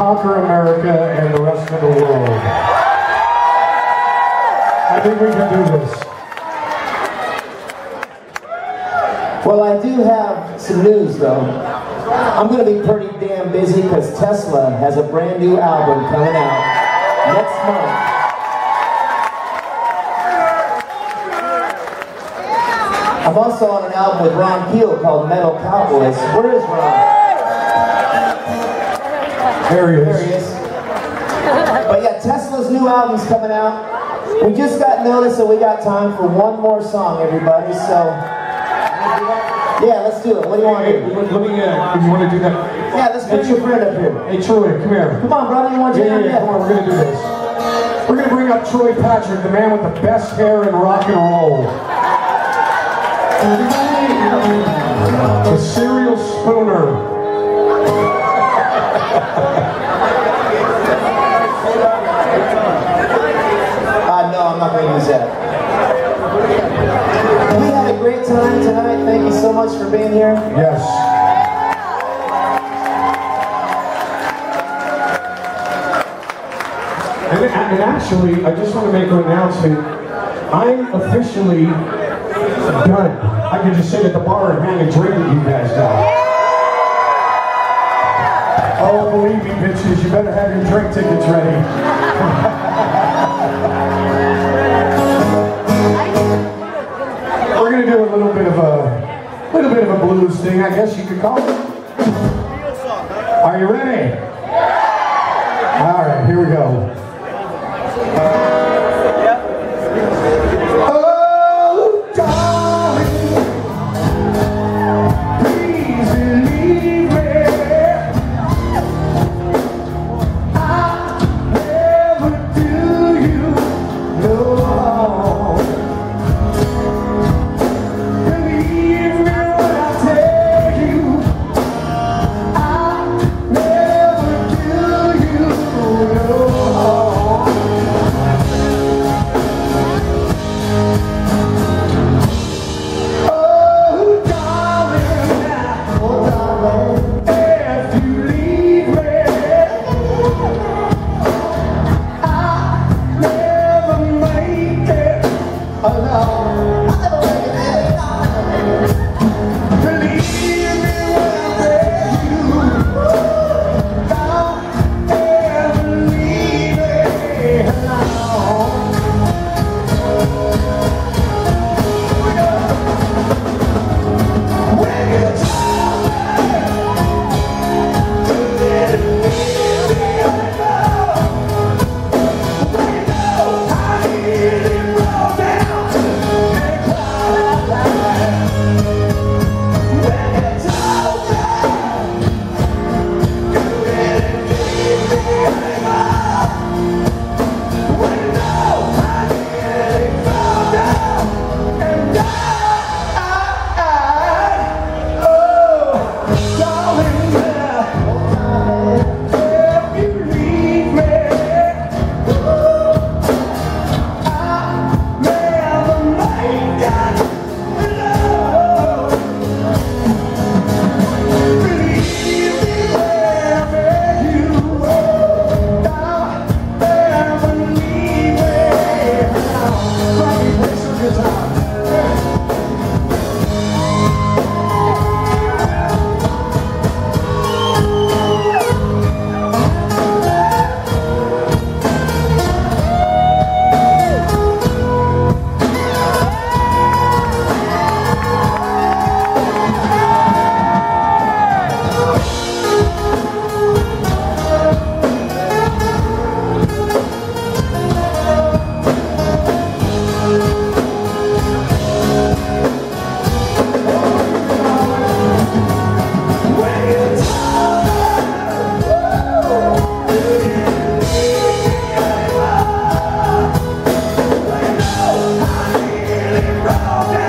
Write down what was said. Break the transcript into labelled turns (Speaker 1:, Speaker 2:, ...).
Speaker 1: conquer America and the rest of the world. I think we can do this.
Speaker 2: Well, I do have some news though. I'm going to be pretty damn busy because Tesla has a brand new album coming out next month. I'm also on an album with Ron Keel called Metal Cowboys. Where is Ron?
Speaker 1: There he
Speaker 2: There he
Speaker 1: is.
Speaker 2: is. But yeah, Tesla's new album's coming out. We just got notice that we got time for one more song, everybody. So yeah, let's do it. What do you want to do?
Speaker 1: let let me, uh, if you want to do that.
Speaker 2: Yeah, let's bring your friend up here.
Speaker 1: Hey, Troy, come here.
Speaker 2: Come on, brother. You want to
Speaker 1: Yeah, yeah, yeah, come on, we're gonna do this. We're gonna bring up Troy Patrick, the man with the best hair in rock and roll. The serial spooner.
Speaker 2: Thank you so much for being here.
Speaker 1: Yes. And, and actually, I just want to make an announcement. I'm officially done. I can just sit at the bar and hang a drink with you guys now. Oh, believe me, bitches, you better have your drink tickets ready. You ready? Yeah. round